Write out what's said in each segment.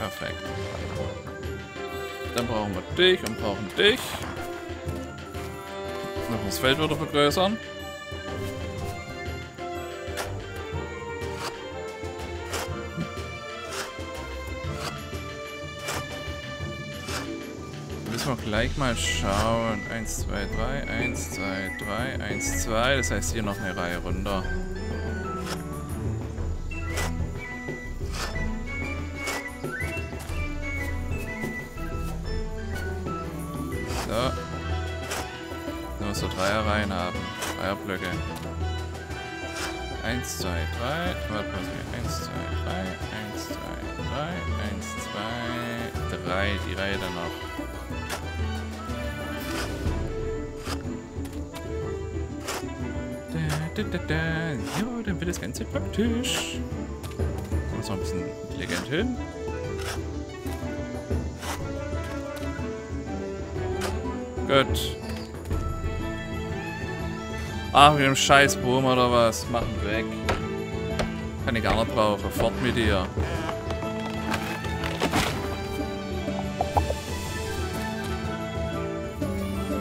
Perfekt. Dann brauchen wir dich und brauchen dich. Noch das Feld wieder vergrößern. Müssen wir gleich mal schauen. 1, 2, 3, 1, 2, 3, 1, 2. Das heißt hier noch eine Reihe runter. Warte mal, 1, 2, 3, 1, 2, 3, 1, 2, 3. Die Reihe dann noch. Da, da, da, da. Ja, dann wird das Ganze praktisch. Muss noch ein bisschen intelligent hin. Gut. Ach, mit dem scheiß Boom oder was? Machen weg. Kann ich gar nicht brauchen. Fort mit dir.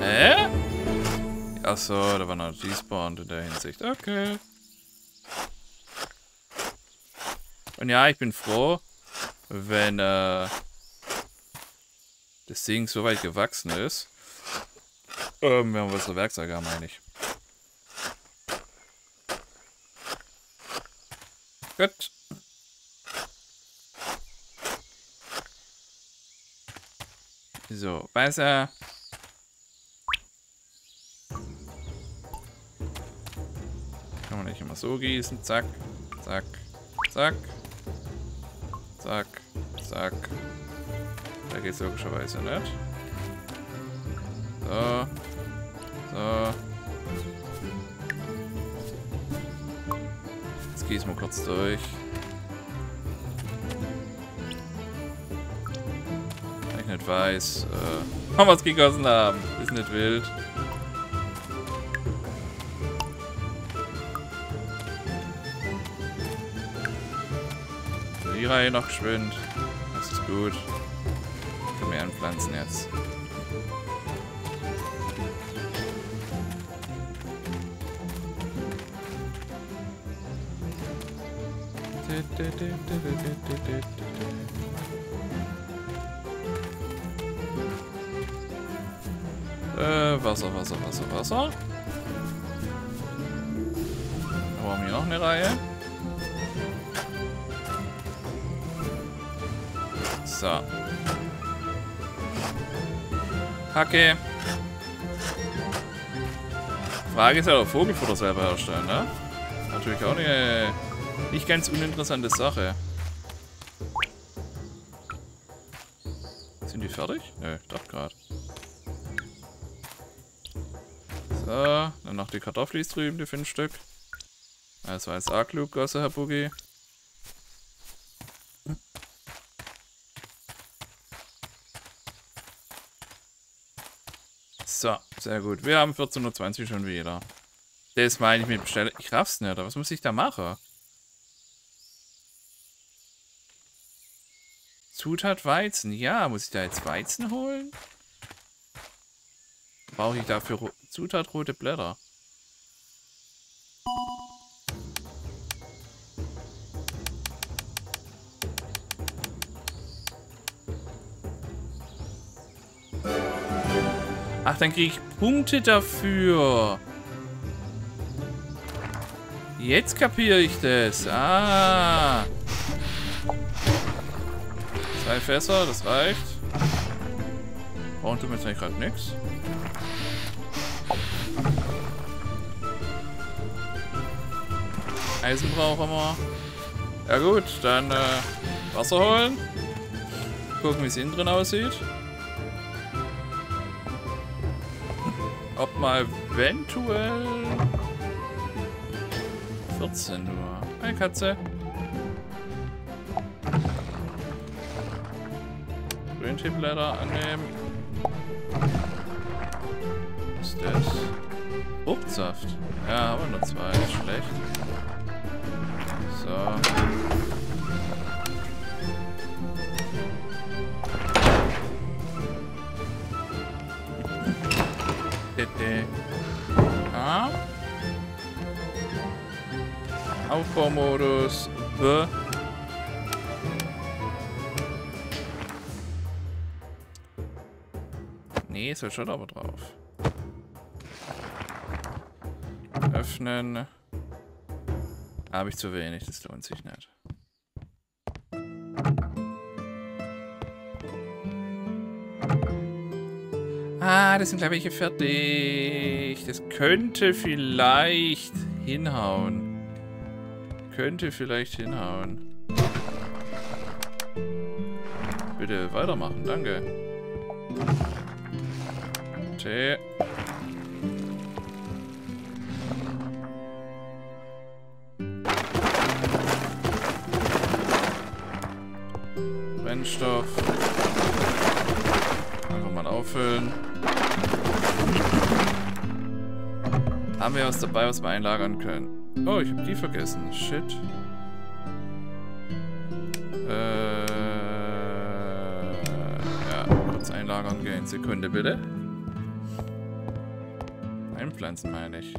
Hä? Achso, da war noch despawned in der Hinsicht. Okay. Und ja, ich bin froh, wenn äh, das Ding so weit gewachsen ist. Ähm, wir bessere Werkzeuge haben, meine ich. Gut. So, Wasser. Kann man nicht immer so gießen. Zack, zack, zack, zack, zack. Da geht's logischerweise nicht. So. So. Jetzt gießen wir kurz durch. Ich nicht weiß, äh, wann wir es gegossen haben. Ist nicht wild. Die Reihe noch geschwind. Das ist gut. Können wir anpflanzen jetzt. Äh, Wasser, Wasser, Wasser, Wasser. Da brauchen wir noch eine Reihe. So. Hacke. Frage ist ja, ob Vogelfutter selber herstellen, ne? Natürlich auch eine nicht ganz uninteressante Sache. Sind die fertig? Nö, ich dachte gerade. So, dann noch die Kartoffelis drüben, die fünf Stück. Das war jetzt arg klug, Gosse, Herr Boogie. So, sehr gut. Wir haben 14.20 Uhr schon wieder. Das meine ich mit Bestellen. Ich raff's nicht, was muss ich da machen? Zutat Weizen. Ja, muss ich da jetzt Weizen holen? Brauche ich dafür Zutat rote Blätter? Ach, dann kriege ich Punkte dafür. Jetzt kapiere ich das. Ah. Zwei Fässer, das reicht. Brauchen tun wir jetzt eigentlich gerade nichts. Eisen brauchen wir. Ja gut, dann äh, Wasser holen. Gucken, wie es innen drin aussieht. Ob mal eventuell 14 nur. Eine Katze. Chip leider annehmen. Was ist das? Fruchtsaft. Ja, aber nur zwei. Ist schlecht. So. Dede. Aufbaumodus. B. Soll schon aber drauf. Öffnen. Habe ich zu wenig, das lohnt sich nicht. Ah, das sind glaube ich fertig. Das könnte vielleicht hinhauen. Könnte vielleicht hinhauen. Bitte weitermachen, danke. Tee. Brennstoff. Einfach mal auffüllen. Haben wir was dabei, was wir einlagern können? Oh, ich habe die vergessen. Shit. Äh, ja, kurz einlagern gehen. Sekunde bitte. Einpflanzen meine ich.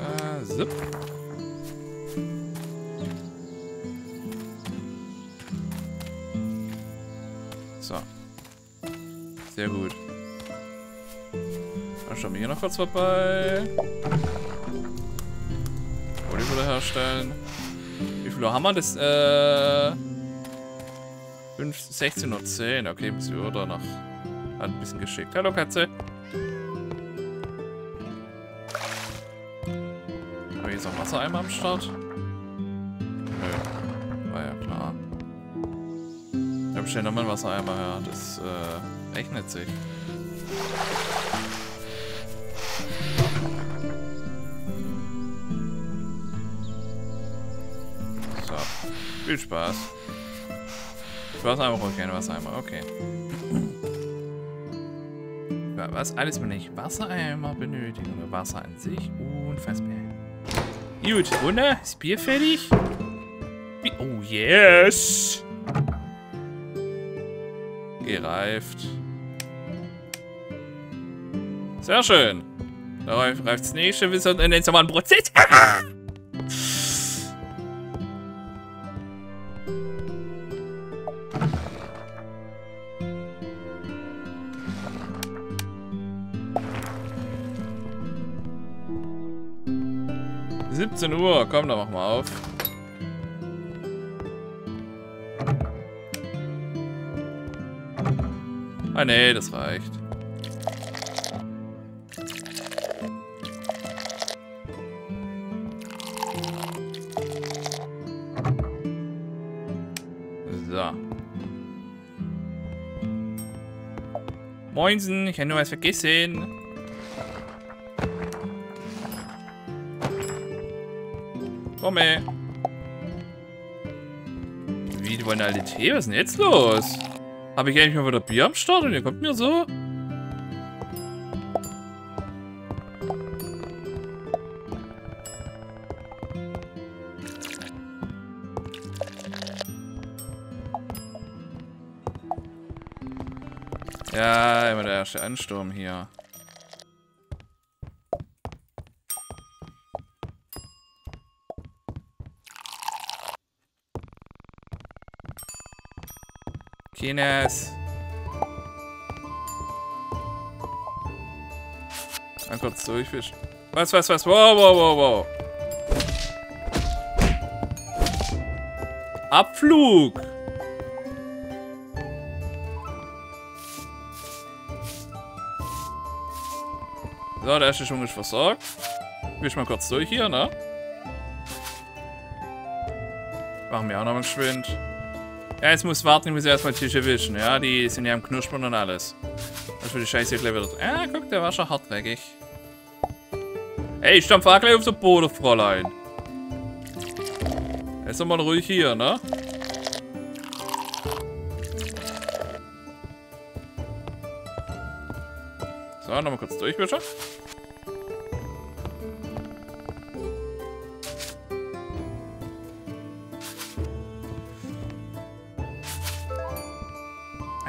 Äh, zip. So. Sehr gut. Dann schauen wir hier noch kurz vorbei. Volleyball herstellen. Wie viel haben wir das? Äh. 16.10 Uhr. Okay, bis wir da noch. Ein bisschen geschickt. Hallo Katze. Haben wir jetzt noch Wassereimer am Start? Nö. War ja klar. Ich stell nochmal einen Wassereimer her. Das äh, rechnet sich. So. Viel Spaß. Wassereimer brauche ich keine Wassereimer. Okay. Was alles wenn ich Wassereimer benötige. Oder Wasser an sich. Unfassbar. Gut, Runde. Ist Bier fertig? Oh, yes! Gereift. Sehr schön. Da reift das nächste. Wir sind jetzt mal ein Prozess. Siebzehn Uhr, komm, dann mach mal auf. Ah nee, das reicht. So. Moinsen, ich habe nur was vergessen. Komme. Wie, die wollen alle Tee? Was ist denn jetzt los? Habe ich eigentlich mal wieder Bier am Start und ihr kommt mir so? Ja, immer der erste Ansturm hier. Kines. Mal kurz durchfischen. Was, was, was? Wow, wow, wow, wow. Abflug. So, der erste Schwung ist versorgt. Wisch mal kurz durch hier, ne? Machen wir auch noch mal geschwind. Ja, jetzt muss warten, ich muss erstmal Tische wischen. Ja, die sind ja am Knuspern und alles. Das wird die Scheiße gleich wieder. Ja, guck, der war schon hartnäckig. Ey, ich stampf auch gleich auf den Boden, Fräulein. Jetzt wir ruhig hier, ne? So, nochmal kurz durch, bitte.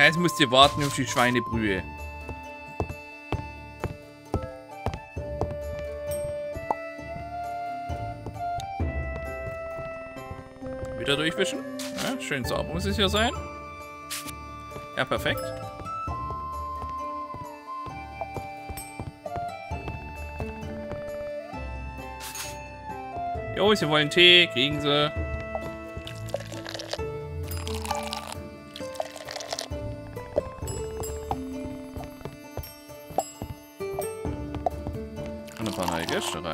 Jetzt musst ihr warten auf die Schweinebrühe. Wieder durchwischen. Ja, schön sauber muss es hier sein. Ja, perfekt. Jo, sie wollen Tee, kriegen sie.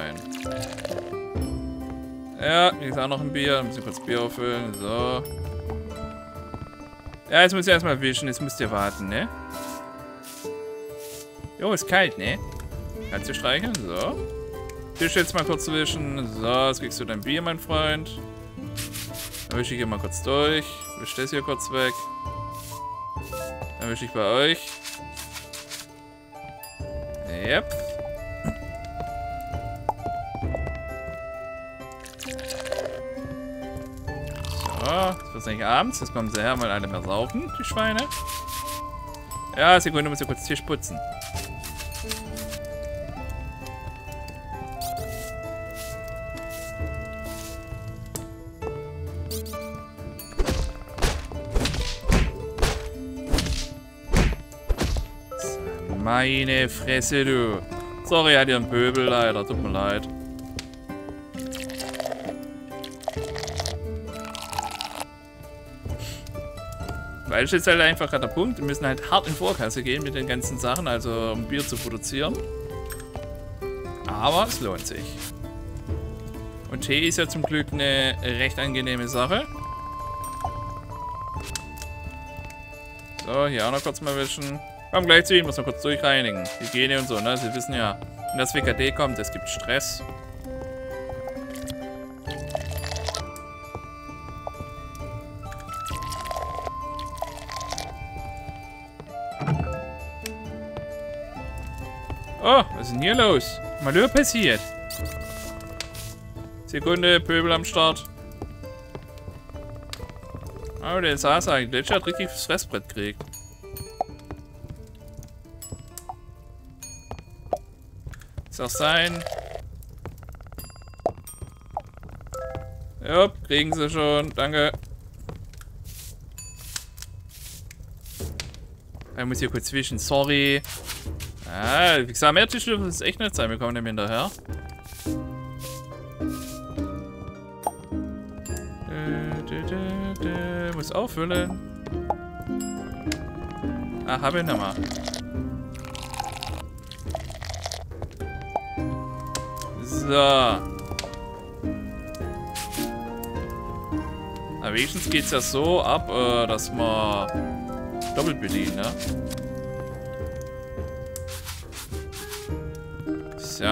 Rein. Ja, hier ist auch noch ein Bier. Dann muss ich kurz Bier auffüllen. So. Ja, jetzt muss ich erstmal wischen. Jetzt müsst ihr warten, ne? Jo, ist kalt, ne? Kannst du streicheln? So. Tisch jetzt mal kurz wischen. So, jetzt kriegst du dein Bier, mein Freund. Dann wische ich hier mal kurz durch. Wisch das hier kurz weg. Dann wische ich bei euch. Yep. Wird nicht abends. Jetzt kommen sie her, mal alle mehr saufen, die Schweine. Ja, Sekunde, muss ich kurz Tisch putzen. Meine Fresse, du. Sorry, hat ihr einen Pöbel leider. Tut mir leid. Weil es ist halt einfach der Punkt. Wir müssen halt hart in Vorkasse gehen mit den ganzen Sachen, also um Bier zu produzieren. Aber es lohnt sich. Und Tee ist ja zum Glück eine recht angenehme Sache. So, hier auch noch kurz mal wischen. Komm gleich zu ihm, muss noch kurz durchreinigen. Hygiene und so, ne? Sie wissen ja, wenn das WKD kommt, es gibt Stress. Ist denn hier los? Malheur passiert. Sekunde, Pöbel am Start. Oh, der saß eigentlich. Der hat richtig das Fressbrett gekriegt. Ist auch sein. Jupp, kriegen sie schon. Danke. Ich muss hier kurz zwischen. Sorry. Ah, wie gesagt, mehr Tische dürfen es echt nicht sein. Wir kommen dem hinterher. Muss auffüllen. Ah, habe ich noch mal. So. Na, wenigstens geht es ja so ab, äh, dass man doppelt bedient, ne? So.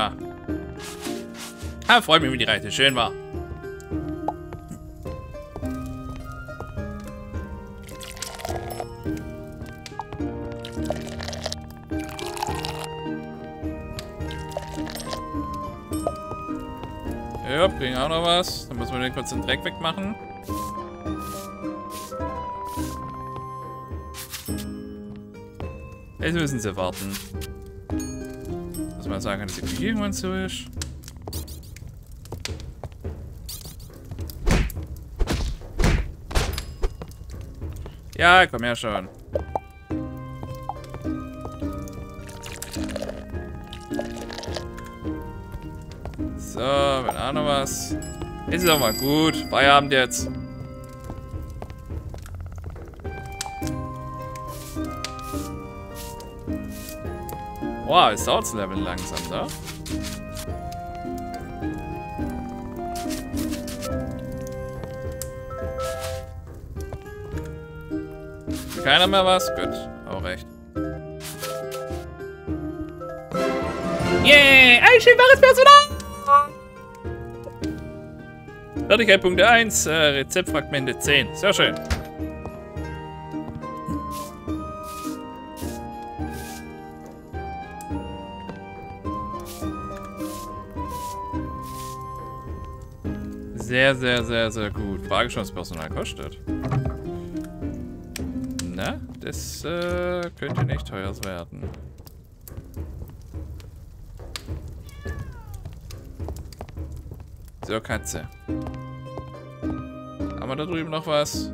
Ah, freut mich, wie die Reise schön war. Ja, bringen auch noch was. Dann müssen wir den kurz den Dreck wegmachen. Jetzt müssen sie warten. Muss man sagen, dass die Küche irgendwann zu ist. Ja, komm her schon. So, wenn auch noch was. Ist doch mal gut. Feierabend jetzt. Wow, es dauert Level langsam, da. Keiner mehr was? Gut, auch recht. Yeah! Ein schönbares Personal! Fertigkeit Punkte 1, äh, Rezeptfragmente 10. Sehr schön. Sehr, sehr, sehr, sehr gut. Frage schon, was Personal kostet. Na? Das äh, könnte nicht teuer werden. So, Katze. Haben wir da drüben noch was?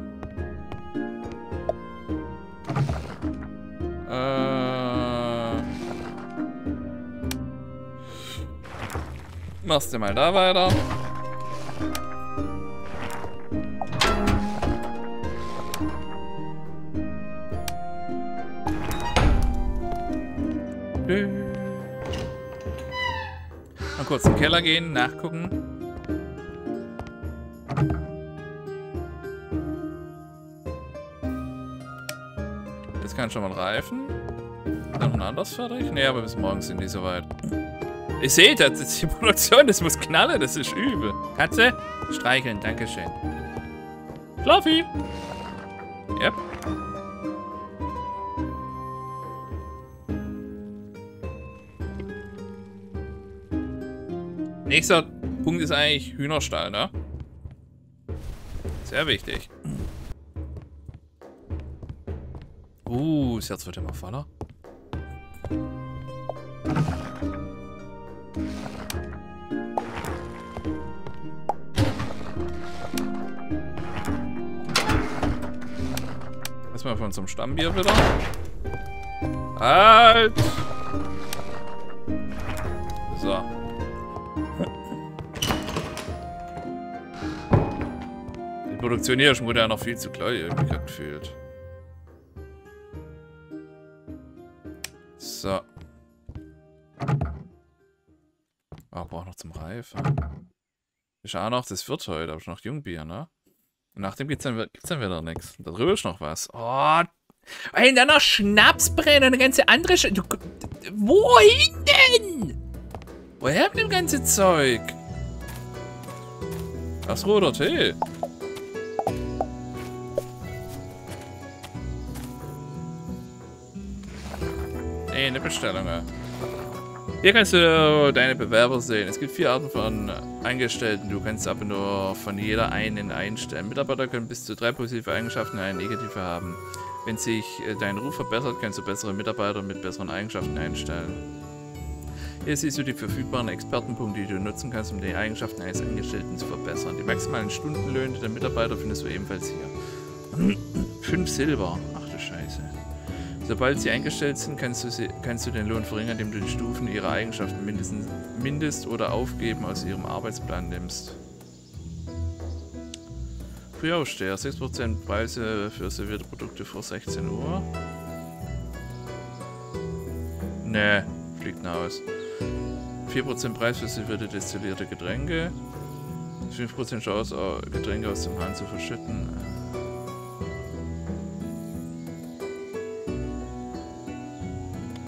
Äh... Machst du mal da weiter. Mal kurz den Keller gehen, nachgucken. Das kann schon mal reifen. Dann noch ein anderes fertig? Ne, aber bis morgen sind die soweit. Ihr seht, das ist die Produktion, das muss knallen, das ist übel. Katze, streicheln, dankeschön. Fluffy! Nächster Punkt ist eigentlich Hühnerstall, ne? Sehr wichtig. Uh, das Herz wird immer voller. Erstmal von unserem Stammbier wieder. Halt! So. Produktion hier wurde ja noch viel zu klein irgendwie gefühlt. So. Oh, braucht noch zum Reifen. Ist auch noch, das wird heute, aber ist noch Jungbier, ne? Und nachdem gibt's dann, gibt's dann wieder nichts. Da drüber ist noch was. Oh. Ey, dann noch Schnapsbrenner, eine ganze andere Sch du, Wohin denn? Woher mit dem ganze Zeug? Das roter Tee. Nee, eine. Hier kannst du deine Bewerber sehen. Es gibt vier Arten von Angestellten. Du kannst aber nur von jeder einen einstellen. Mitarbeiter können bis zu drei positive Eigenschaften und eine negative haben. Wenn sich äh, dein Ruf verbessert, kannst du bessere Mitarbeiter mit besseren Eigenschaften einstellen. Hier siehst du die verfügbaren Expertenpunkte, die du nutzen kannst, um die Eigenschaften eines Angestellten zu verbessern. Die maximalen Stundenlöhne der Mitarbeiter findest du ebenfalls hier. 5 Silber. Ach du Scheiße. Sobald sie eingestellt sind, kannst du, sie, kannst du den Lohn verringern, indem du die Stufen ihrer Eigenschaften mindestens, mindest oder aufgeben aus ihrem Arbeitsplan nimmst. Frühaufsteher, 6% Preise für servierte Produkte vor 16 Uhr. Ne, fliegt nach aus. 4% Preis für servierte destillierte Getränke. 5% Chance, Getränke aus dem Hahn zu verschütten.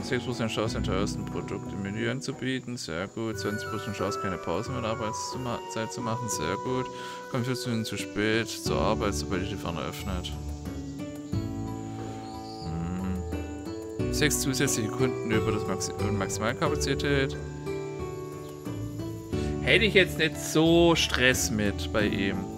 6% Chance, den teuersten Produkt im Menü anzubieten, sehr gut. 20% Chance, keine Pause mit Arbeitszeit zu machen, sehr gut. Kommt 15 Minuten zu spät zur Arbeit, sobald ich die Ferne öffnet. Hm. 6 zusätzliche Kunden über das Maxi Maximalkapazität. Hätte ich jetzt nicht so Stress mit bei ihm.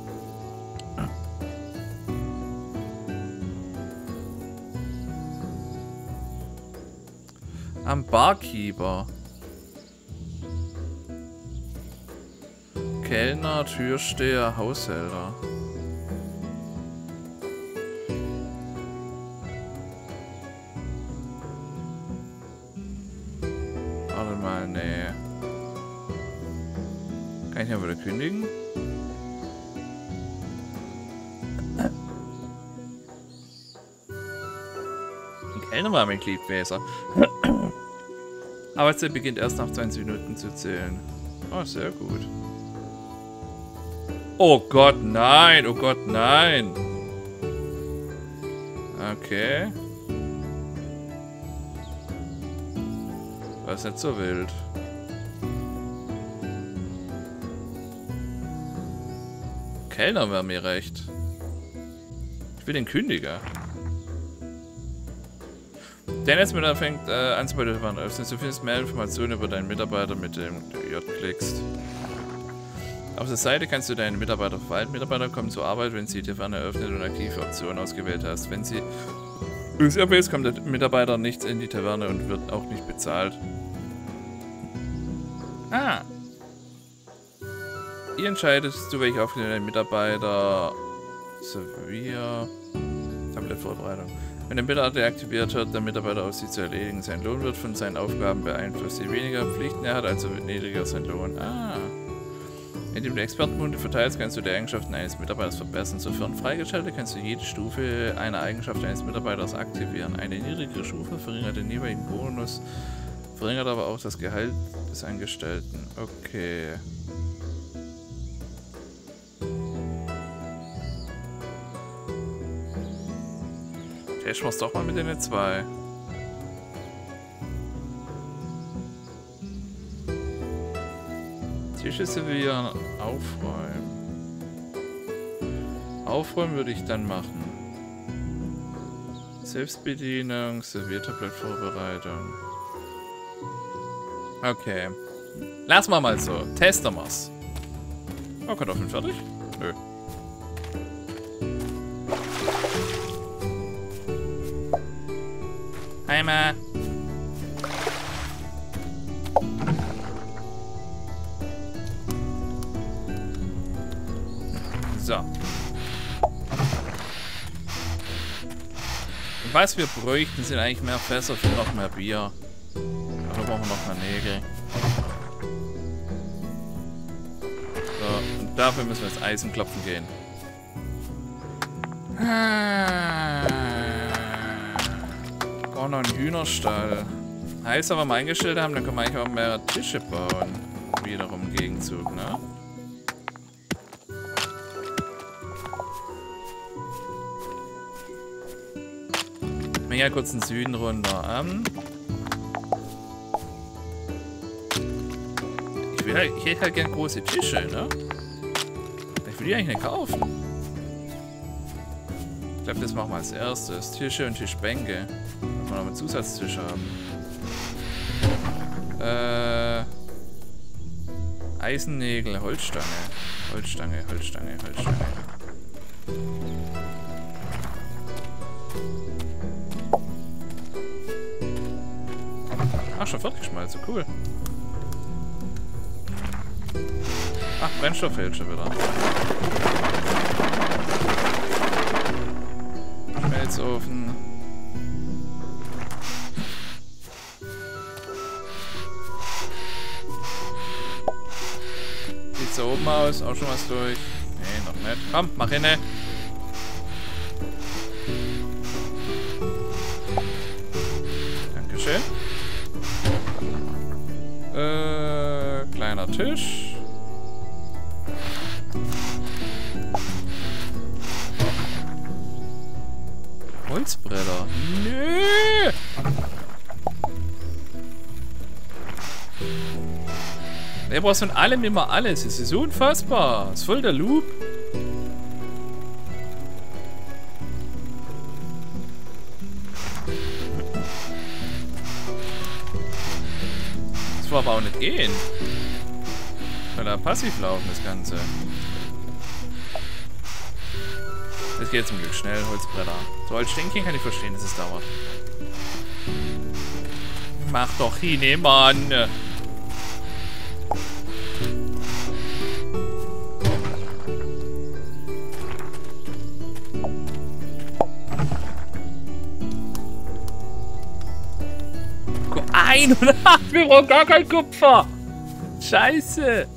Am Barkeeper. Kellner, Türsteher, Haushälter. Warte mal, nee. Kann ich ja wieder kündigen? Ein Kellner war mein Gliedwäser. Arbeitszeit beginnt erst nach 20 Minuten zu zählen. Oh, sehr gut. Oh Gott, nein. Oh Gott, nein. Okay. War ist nicht so wild. Kellner wäre mir recht. Ich will den Kündiger. Der Netzmitarbeiter fängt äh, an zu öffnen. Du findest mehr Informationen über deinen Mitarbeiter mit dem du J klickst. Auf der Seite kannst du deinen Mitarbeiter verwalten. Mitarbeiter kommen zur Arbeit, wenn sie die Ferne öffnet und aktive Optionen ausgewählt hast. Wenn sie Userbase kommt der Mitarbeiter nicht in die Taverne und wird auch nicht bezahlt. Ah. Ihr entscheidet, zu welcher Aufgabe der Mitarbeiter servier Tablettvorbereitung. Wenn der Mitarbeiter deaktiviert wird, der Mitarbeiter auf sie zu erledigen. Sein Lohn wird von seinen Aufgaben beeinflusst. Je weniger Pflichten er hat, also niedriger sein Lohn. Ah. Indem du Expertenpunkte verteilst, kannst du die Eigenschaften eines Mitarbeiters verbessern. Sofern freigeschaltet, kannst du jede Stufe einer Eigenschaft eines Mitarbeiters aktivieren. Eine niedrigere Stufe verringert den jeweiligen Bonus, verringert aber auch das Gehalt des Angestellten. Okay. Wir es doch mal mit den zwei. Tische servieren, aufräumen. Aufräumen würde ich dann machen. Selbstbedienung, Serviertablettvorbereitung. Okay. Lassen wir mal so. Testen wir's. Oh, Kartoffeln fertig? Nö. Heimer. So. Was wir bräuchten, sind eigentlich mehr Fässer für noch mehr Bier. Da brauchen wir noch mehr Nägel. So, und dafür müssen wir jetzt Eisen klopfen gehen. Oh, noch ein Hühnerstall. Heißt aber, wenn wir eingestellt haben, dann können wir eigentlich auch mehrere Tische bauen. Wiederum im Gegenzug, ne? ja kurz den Süden runter. Ähm ich, will halt, ich hätte halt gern große Tische, ne? Ich will die eigentlich nicht kaufen. Ich glaube, das machen wir als erstes. Tische und Tischbänke. Wir noch einen Zusatztisch haben. Äh... Eisennägel, Holzstange. Holzstange, Holzstange, Holzstange. schon fertig geschmolzen. Cool. Ach, Brennstoff fehlt schon wieder. Schmelzofen. Sieht so oben aus. Auch schon was durch. Nee, noch nicht. Komm, mach hinne. Dankeschön. Äh, kleiner Tisch. Der braucht von allem immer alles. Es ist unfassbar. Das ist voll der Loop. Das war aber auch nicht gehen. Weil da passiv laufen, das Ganze. Das geht zum Glück schnell, Holzbretter. So als Stinkchen kann ich verstehen, dass es dauert. Mach doch hin, Mann! Nein! Wir brauchen gar kein Kupfer! Scheiße!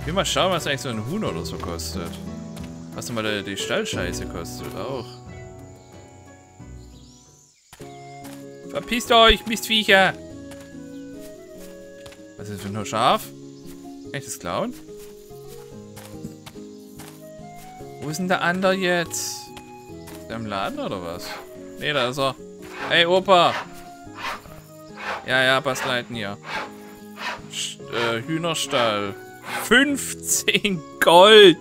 Ich will mal schauen, was eigentlich so ein Huhn oder so kostet. Was nochmal die Stallscheiße kostet auch. Verpisst euch, Mistviecher! Was ist das für ein Schaf? Kann ich Wo ist denn der andere jetzt? Ist der im Laden oder was? Ne, da ist er. Hey, Opa! Ja, ja, Bastleiten hier. St äh, Hühnerstall. 15 Gold!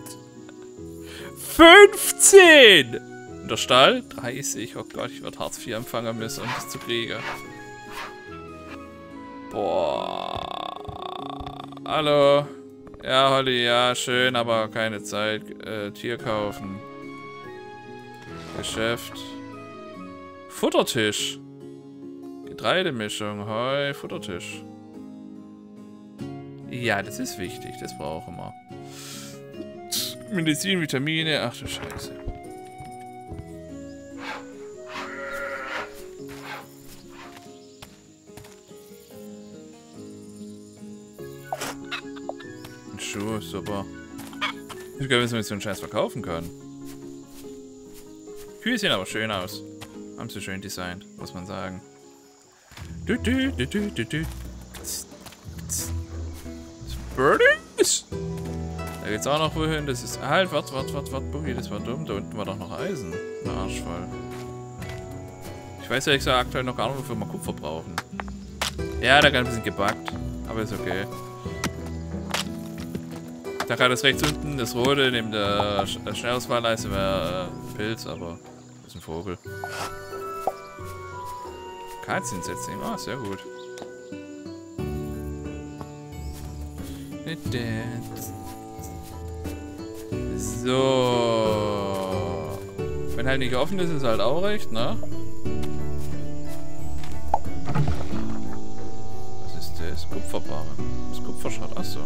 15! Und der Stall? 30. Oh Gott, ich werde Hartz IV empfangen müssen, um das zu kriegen. Boah. Hallo. Ja, Holly, ja, schön, aber keine Zeit. Äh, Tier kaufen. Geschäft. Futtertisch. Getreidemischung, Heu, Futtertisch. Ja, das ist wichtig, das brauchen wir. Medizin, Vitamine, ach du Scheiße. Ein Schuh, super. Ich glaube, wissen, man so einen Scheiß verkaufen kann. Kühe sehen aber schön aus. Haben sie schön designt, muss man sagen. Du, du, du, du, du, du. Birdies? Da geht's auch noch wohin. Das ist. Halt, warte, warte, warte, warte, Boogie, das war dumm. Da unten war doch noch Eisen. Ein Arschfall. Ich weiß ja, ich sage aktuell noch gar nicht, wofür wir Kupfer brauchen. Ja, da kann ein bisschen gebackt. Aber ist okay. Da kann das rechts unten, das rote neben der Sch äh, Schnellsfahrleiste wäre äh, Pilz, aber ist ein Vogel. Kalziensetzling, ah, sehr gut. So. Wenn halt nicht offen ist, ist halt auch recht, ne? Was ist das? Kupferbare. Das Kupferschrott, achso.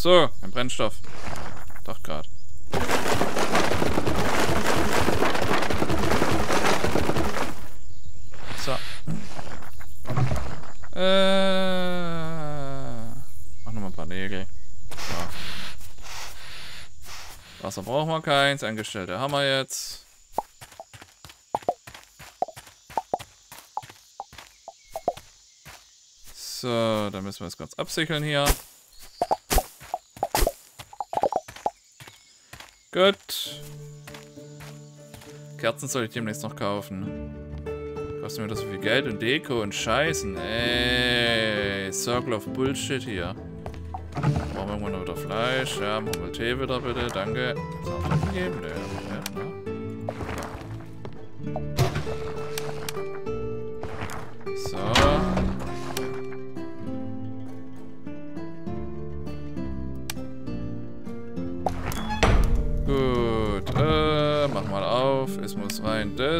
So, ein Brennstoff. Doch gerade. So. Äh. Mach nochmal ein paar Nägel. So. Wasser brauchen wir keins. Angestellte haben wir jetzt. So, dann müssen wir es kurz absicheln hier. Gut. Kerzen soll ich demnächst noch kaufen. Kostet mir das so viel Geld und Deko und Scheißen. Ey, Circle of Bullshit hier. Brauchen wir irgendwann noch wieder Fleisch. Ja, machen wir Tee wieder bitte. Danke. Soll auch das geben?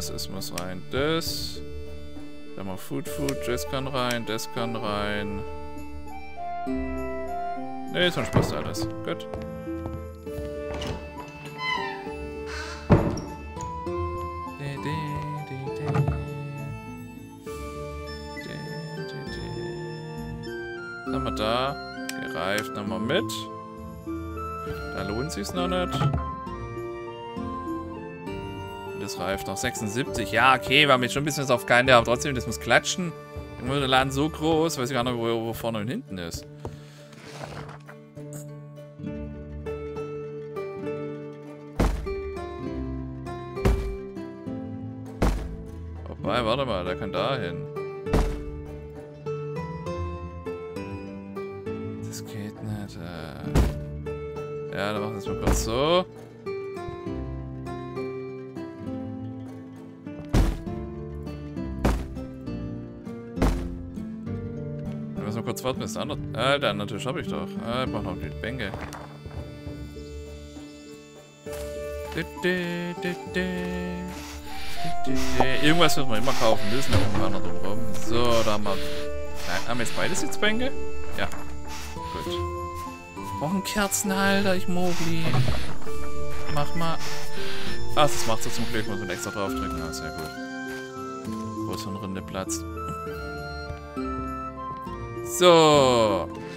Das, es muss rein das. Dann mal Food Food, das kann rein, das kann rein. Ne, sonst passt alles. Gut. Wir da. Gereift nochmal mit. Da lohnt sich's noch nicht das reift noch. 76. Ja, okay, wir haben jetzt schon ein bisschen was auf keinen, aber trotzdem, das muss klatschen. Irgendwo der Laden so groß, weiß ich gar nicht, wo, wo vorne und hinten ist. Wobei, warte mal, der kann da hin. Das geht nicht. Äh ja, dann machen wir es mal kurz so. Andere... Ah, der andere Tisch habe ich doch. Ah, ich brauche noch die Bänke. Irgendwas müssen wir immer kaufen müssen. So, da haben wir... Haben wir jetzt beide Sitzbänke? Ja. Gut. Brauchen Kerzenhalter, ich Mogli. Mach mal. Ah, das macht so zum Glück, muss man extra draufdrücken. Ah, sehr gut. Größeren Runde Platz. So. Kann ich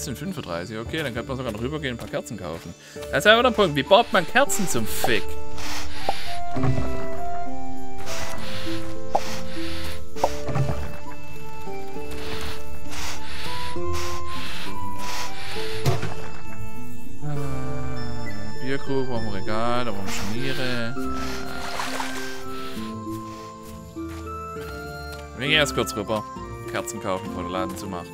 13,35. Okay, dann könnte man sogar noch rübergehen und ein paar Kerzen kaufen. Das ist ja der Punkt. Wie baut man Kerzen zum Fick? Ah, Bierkrug, brauchen wir Regal, da brauchen wir Schmiere. Wir gehen erst kurz rüber. Kerzen kaufen, bevor der Laden zu macht.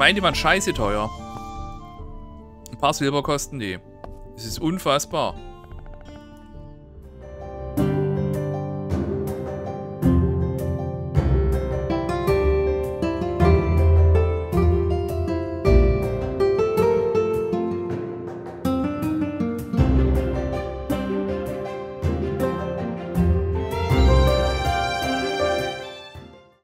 Meine, die waren scheiße teuer. Ein paar Silber kosten die. Das ist unfassbar.